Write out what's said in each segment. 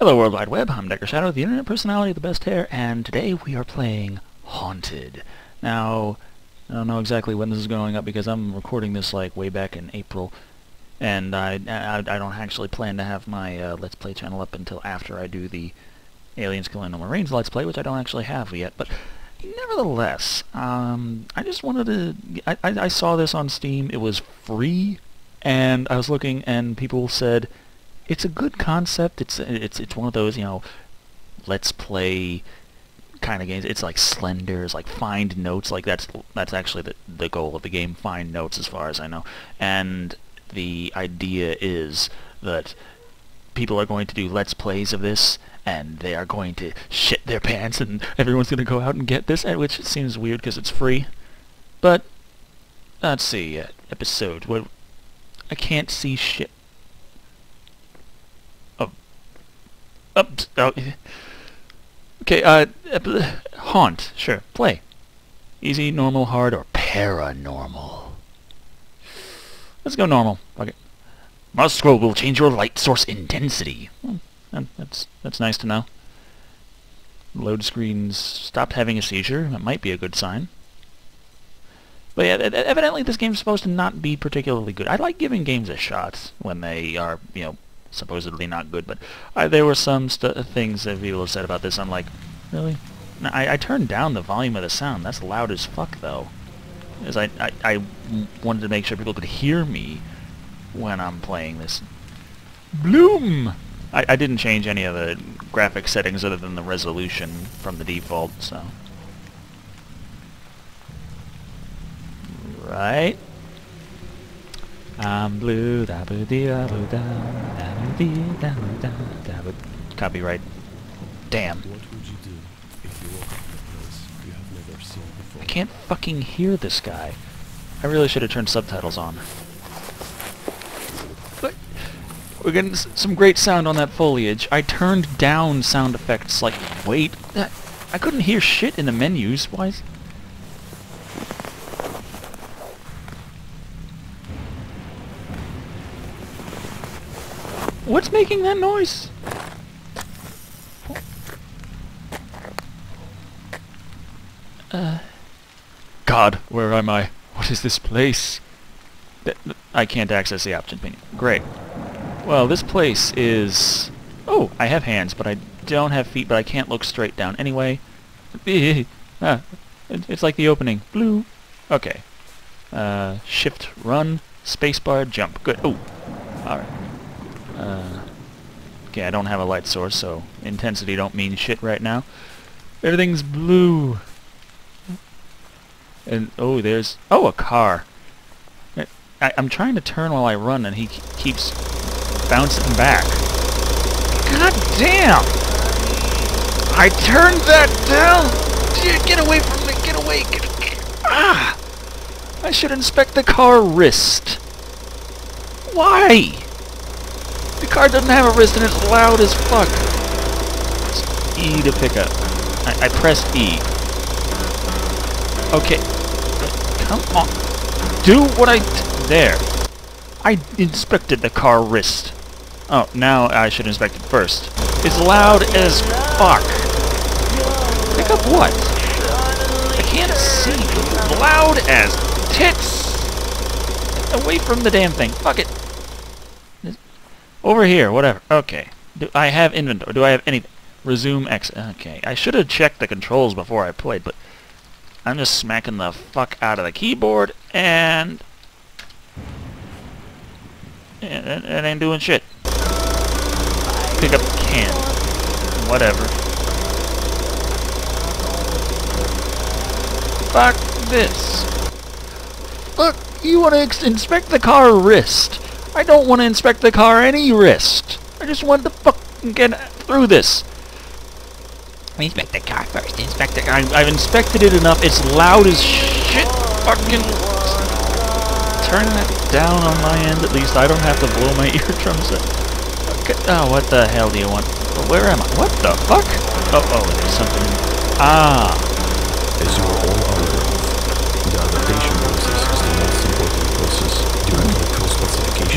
Hello World Wide Web, I'm Decker Shado, the internet personality the best hair, and today we are playing Haunted. Now, I don't know exactly when this is going up because I'm recording this like way back in April, and I, I, I don't actually plan to have my uh, Let's Play channel up until after I do the Aliens the Marines Let's Play, which I don't actually have yet, but nevertheless, um, I just wanted to... I, I, I saw this on Steam, it was free, and I was looking and people said it's a good concept. It's it's it's one of those you know, let's play kind of games. It's like Slender, it's like find notes. Like that's that's actually the the goal of the game. Find notes, as far as I know. And the idea is that people are going to do let's plays of this, and they are going to shit their pants, and everyone's going to go out and get this, which seems weird because it's free. But let's see, uh, episode. What? I can't see shit. Oh. Okay, uh, haunt, sure, play. Easy, normal, hard, or paranormal. Let's go normal. Okay. Mouse scroll will change your light source intensity. Hmm, that's that's nice to know. Load screens stopped having a seizure. That might be a good sign. But yeah, evidently this game's supposed to not be particularly good. I like giving games a shot when they are, you know, supposedly not good, but there were some things that people have said about this. I'm like, really? I, I turned down the volume of the sound. That's loud as fuck, though. As I, I, I wanted to make sure people could hear me when I'm playing this. Bloom! I, I didn't change any of the graphic settings other than the resolution from the default, so... Right? I'm blue, da boo dee da boo da, da boo dee da boo da, da boo. Copyright. Damn. What would you do if you woke up in a place you have never seen before? I can't fucking hear this guy. I really should have turned subtitles on. But we're getting some great sound on that foliage. I turned down sound effects like, wait, I couldn't hear shit in the menus. Why is... What's making that noise? Uh, God, where am I? What is this place? Th I can't access the option menu. Great. Well, this place is... Oh, I have hands, but I don't have feet, but I can't look straight down. Anyway, ah, it's like the opening. Blue. Okay. Uh, shift, run, spacebar, jump. Good. Oh, alright. Uh, okay, I don't have a light source, so intensity don't mean shit right now. Everything's blue. And, oh, there's... Oh, a car. I, am trying to turn while I run, and he keeps bouncing back. God damn! I turned that down! Get away from me! Get away! Get, ah! I should inspect the car wrist. Why? Car doesn't have a wrist and it's loud as fuck. It's E to pick up. I, I pressed E. Okay. Come on. Do what I... there. I inspected the car wrist. Oh, now I should inspect it first. It's loud as fuck. Pick up what? I can't see. Loud as tits. Away from the damn thing. Fuck it. Over here, whatever. Okay. Do I have inventory? Do I have any... Resume X. Okay. I should have checked the controls before I played, but... I'm just smacking the fuck out of the keyboard, and... It, it ain't doing shit. Pick up the can. Whatever. Fuck this. Look, you want to inspect the car wrist. I don't want to inspect the car any risk. I just want to fucking get through this. Inspect the car first. Inspect the car. I, I've inspected it enough. It's loud as shit. Fucking turn that down on my end. At least I don't have to blow my eardrums out. Okay. Oh, what the hell do you want? Where am I? What the fuck? Oh, oh, there's something. Ah. As you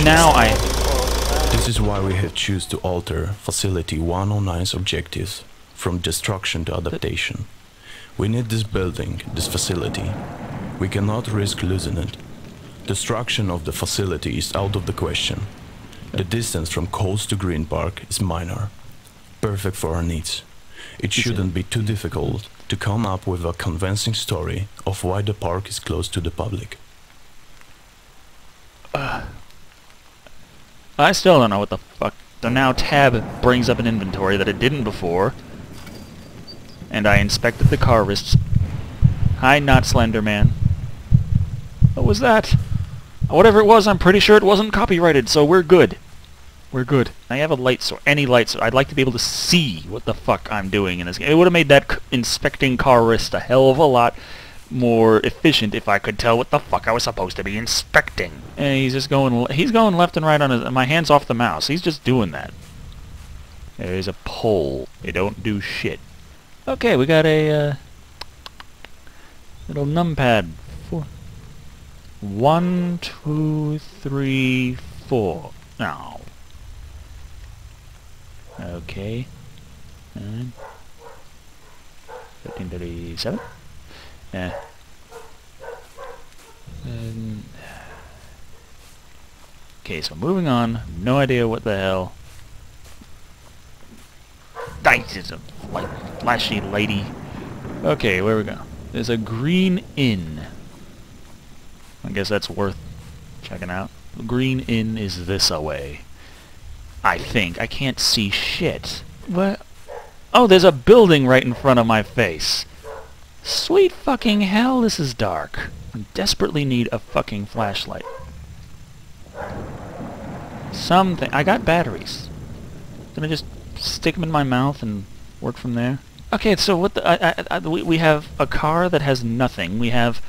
Now I... This is why we have choose to alter Facility 109's objectives from destruction to adaptation. We need this building, this facility. We cannot risk losing it. Destruction of the facility is out of the question. The distance from coast to Green Park is minor. Perfect for our needs. It shouldn't be too difficult to come up with a convincing story of why the park is closed to the public. Uh, I still don't know what the fuck. So now tab brings up an inventory that it didn't before. And I inspected the car wrists. Hi, not Slender Man. What was that? Whatever it was, I'm pretty sure it wasn't copyrighted, so we're good. We're good. I have a light source, any light source. I'd like to be able to see what the fuck I'm doing in this game. It would have made that c- inspecting car wrist a hell of a lot more efficient if I could tell what the fuck I was supposed to be inspecting. And he's just going, he's going left and right on his, my hand's off the mouse. He's just doing that. There's a pole. They don't do shit. Okay, we got a, uh, little numpad. Four. One, two, three, four. No. Okay. Nine. 1337. Yeah. And- Okay, so moving on. No idea what the hell. Dice is a like flashy lady. Okay, where we go? There's a green inn. I guess that's worth checking out. The green inn is this away. I think. I can't see shit. What? Oh, there's a building right in front of my face. Sweet fucking hell, this is dark. I desperately need a fucking flashlight. Something. I got batteries. Gonna just stick them in my mouth and work from there. Okay, so what the? I, I, I, we we have a car that has nothing. We have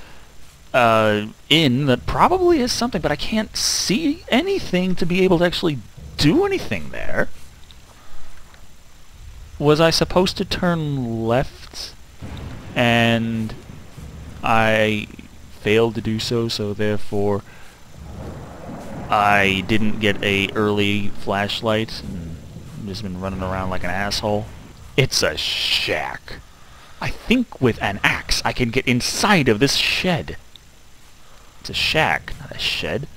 uh inn that probably is something, but I can't see anything to be able to actually do anything there. Was I supposed to turn left? And I failed to do so, so therefore I didn't get a early flashlight and just been running around like an asshole. It's a shack. I think with an axe I can get inside of this shed. It's a shack, not a shed.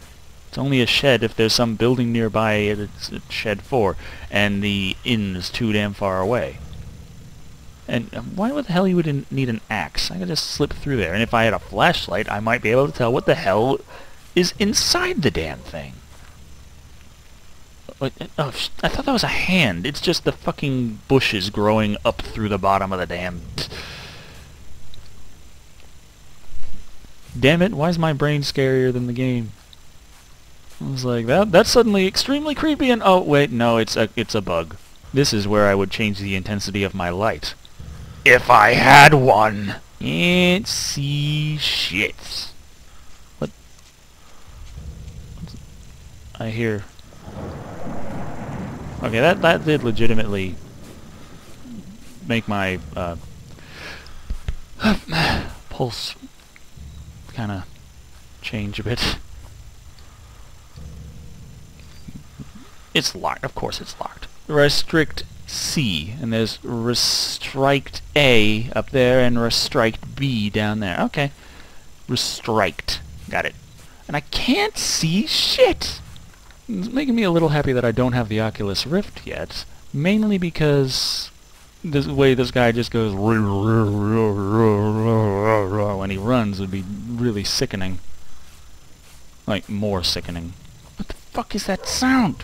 It's only a shed if there's some building nearby it's a shed for, and the inn is too damn far away. And um, why the hell you would need an axe? I could just slip through there, and if I had a flashlight, I might be able to tell what the hell is inside the damn thing. Like, oh, I thought that was a hand. It's just the fucking bushes growing up through the bottom of the damn... Damn it, why is my brain scarier than the game? I was like, that that's suddenly extremely creepy and oh wait, no, it's a it's a bug. This is where I would change the intensity of my light. If I had one. Can't see shit. What? I hear. Okay, that that did legitimately make my uh, pulse kind of change a bit. It's locked. Of course it's locked. Restrict C. And there's restrict A up there and restrict B down there. Okay. Restrict. Got it. And I can't see shit! It's making me a little happy that I don't have the Oculus Rift yet. Mainly because the way this guy just goes when he runs would be really sickening. Like, more sickening. What the fuck is that sound?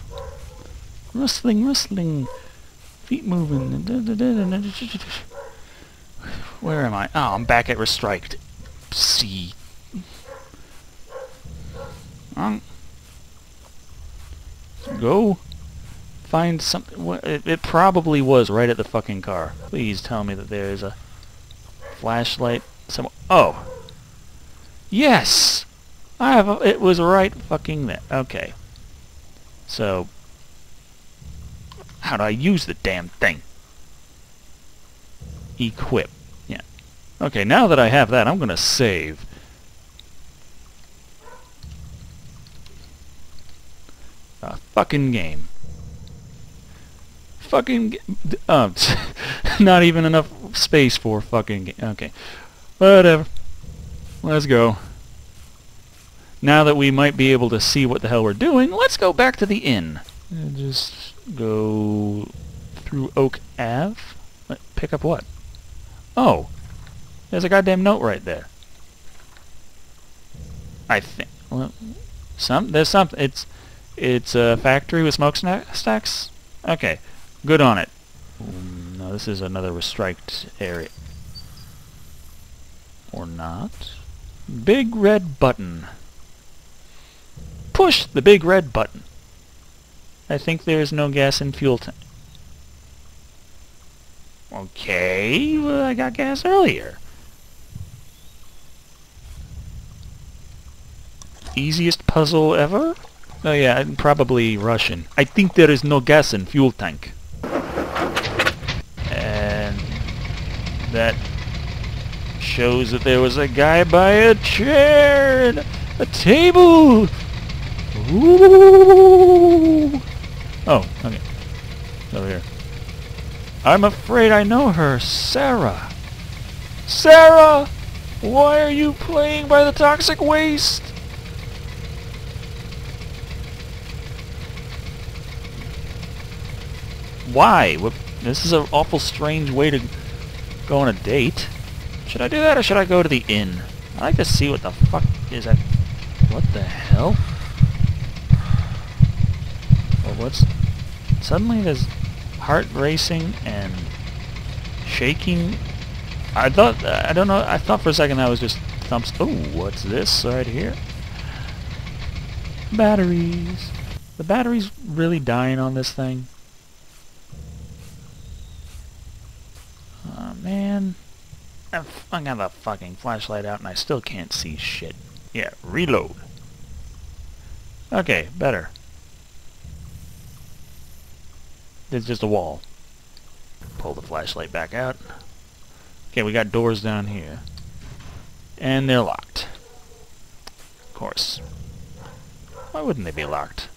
Rustling, rustling. Feet moving. Where am I? Oh, I'm back at Restriked. C. Um, go. Find something. It, it probably was right at the fucking car. Please tell me that there is a flashlight. somewhere. Oh. Yes. I have. A, it was right fucking there. Okay. So. How do I use the damn thing? Equip. Yeah. Okay, now that I have that, I'm gonna save. A fucking game. fucking... Oh, not even enough space for fucking... ga- Okay. Whatever. Let's go. Now that we might be able to see what the hell we're doing, let's go back to the inn. Just go through Oak Ave. Pick up what? Oh, there's a goddamn note right there. I think. Well, some there's something. It's it's a factory with smoke stacks. Okay, good on it. No, this is another restriked area. Or not. Big red button. Push the big red button. I think there is no gas in fuel tank. Okay, well, I got gas earlier. Easiest puzzle ever? Oh yeah, and probably Russian. I think there is no gas in fuel tank. And that shows that there was a guy by a chair and a table. Ooh. Oh, okay. Over here. I'm afraid I know her, Sarah. Sarah! Why are you playing by the toxic waste? Why? What, this is an awful strange way to go on a date. Should I do that or should I go to the inn? I like to see what the fuck is that. What the hell? What's... Suddenly there's heart racing and shaking. I thought, I don't know, I thought for a second that was just thumps. Oh, what's this right here? Batteries. The battery's really dying on this thing. Oh, man. I've, I got the fucking flashlight out and I still can't see shit. Yeah, reload. Okay, better. There's just a wall. Pull the flashlight back out. Okay, we got doors down here. And they're locked. Of course. Why wouldn't they be locked?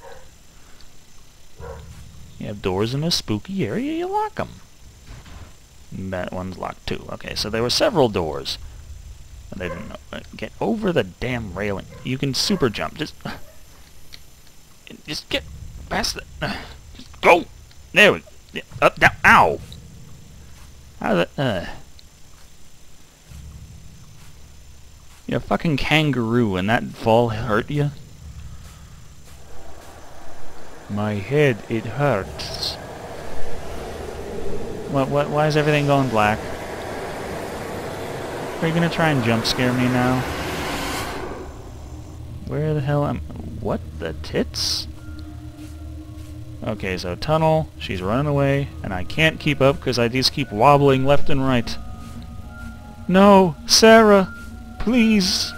You have doors in a spooky area, you lock them. That one's locked too. Okay, so there were several doors. And they didn't know. uh, Get over the damn railing. You can super jump. Just... Just get past the... Just go! There we yeah, Up, down, ow! How the... Uh... You're a fucking kangaroo and that fall hurt you? My head, it hurts. What, what, why is everything going black? Are you gonna try and jump scare me now? Where the hell am... What the tits? Okay, so tunnel, she's running away, and I can't keep up because I just keep wobbling left and right. No, Sarah, please.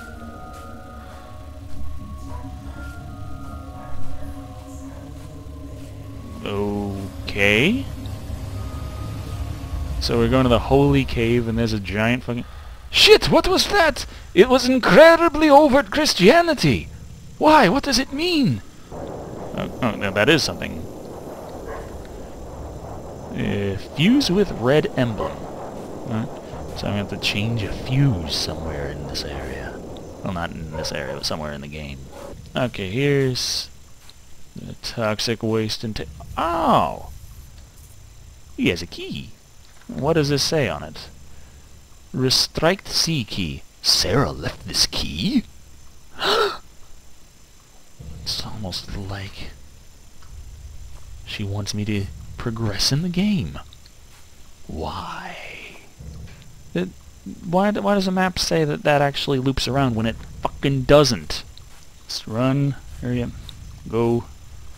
Okay. So we're going to the holy cave and there's a giant fucking... Shit, what was that? It was incredibly overt Christianity. Why? What does it mean? Oh, oh no, that is something. Uh, fuse with red emblem. Alright, So I'm going to have to change a fuse somewhere in this area. Well, not in this area, but somewhere in the game. Okay, here's the toxic waste and... Oh! He has a key. What does this say on it? Restrict C key. Sarah left this key? it's almost like she wants me to progress in the game. Why? It, why, why does the map say that that actually loops around when it fucking doesn't? Just run, up, go,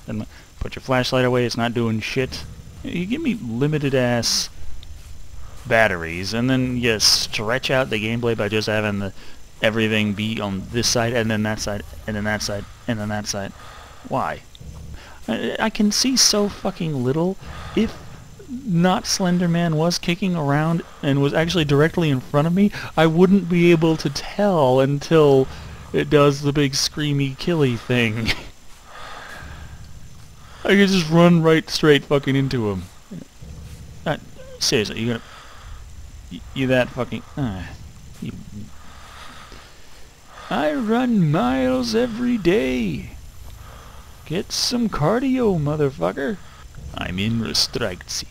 then put your flashlight away, it's not doing shit. You give me limited ass batteries and then you stretch out the gameplay by just having the everything be on this side and then that side and then that side and then that side. Why? I, I can see so fucking little if not Slender Man was kicking around and was actually directly in front of me, I wouldn't be able to tell until it does the big screamy killy thing. I could just run right straight fucking into him. Uh, seriously, you gonna... You, you that fucking... Uh, you... I run miles every day. Get some cardio, motherfucker. I'm in restricted.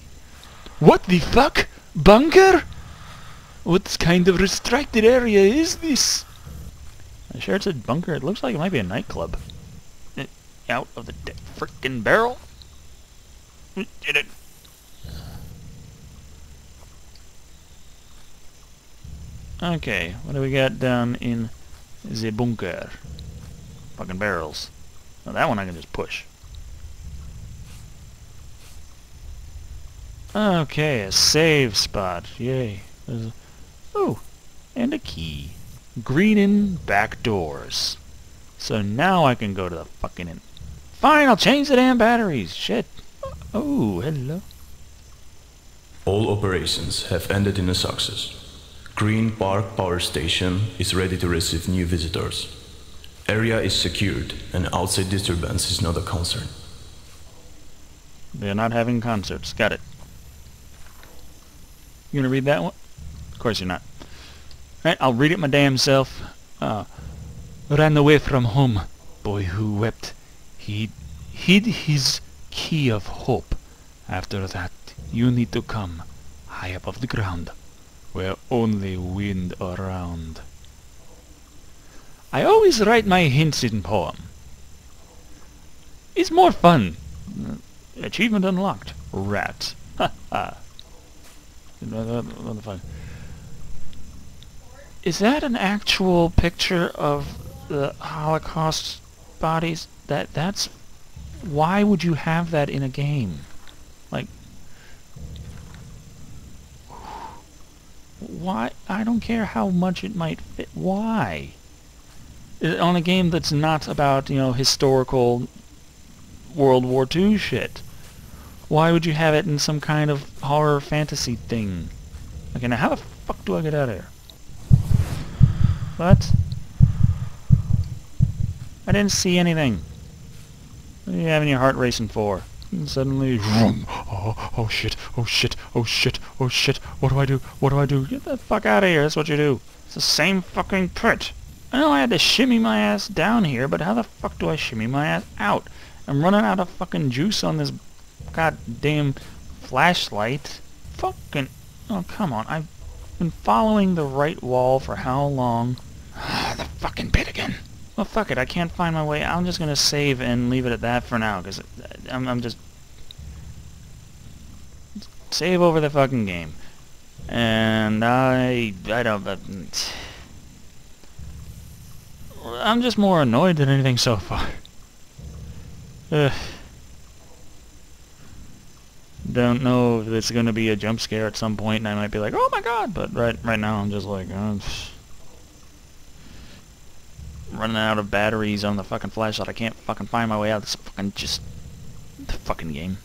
What the fuck? Bunker? What kind of restricted area is this? I sure it said bunker. It looks like it might be a nightclub. Out of the frickin' barrel? Did it? Okay, what do we got down in the bunker? Fucking barrels. Now that one I can just push. Okay, a save spot. Yay. A, oh, and a key. Green Inn back doors. So now I can go to the fucking... In Fine, I'll change the damn batteries. Shit. Oh, hello. All operations have ended in a success. Green Park Power Station is ready to receive new visitors. Area is secured and outside disturbance is not a concern. They're not having concerts. Got it. You gonna read that one? Of course you're not. Right, I'll read it my damn self. Uh, ran away from home, boy who wept. He hid his key of hope. After that, you need to come high above the ground, where only wind around. I always write my hints in poem. It's more fun. Uh, Achievement unlocked. Rat. Ha? Is that an actual picture of the Holocaust bodies? That that's why would you have that in a game? Like why I don't care how much it might fit. Why? On a game that's not about, you know, historical World War II shit. Why would you have it in some kind of horror fantasy thing? Okay, now how the fuck do I get out of here? What? I didn't see anything. What are you having your heart racing for? And suddenly, vroom. oh, oh shit, oh shit, oh shit, oh shit, what do I do, what do I do? Get the fuck out of here, that's what you do. It's the same fucking pit. I know I had to shimmy my ass down here, but how the fuck do I shimmy my ass out? I'm running out of fucking juice on this goddamn flashlight. Fucking... Oh, come on. I've been following the right wall for how long? the fucking pit again. Well, fuck it. I can't find my way. I'm just gonna save and leave it at that for now, because I'm, I'm just... Save over the fucking game. And I... I don't... Uh, I'm just more annoyed than anything so far. Ugh. Don't know if it's gonna be a jump scare at some point, and I might be like, "Oh my god!" But right, right now, I'm just like, uh, running out of batteries on the fucking flashlight. I can't fucking find my way out of this fucking just the fucking game.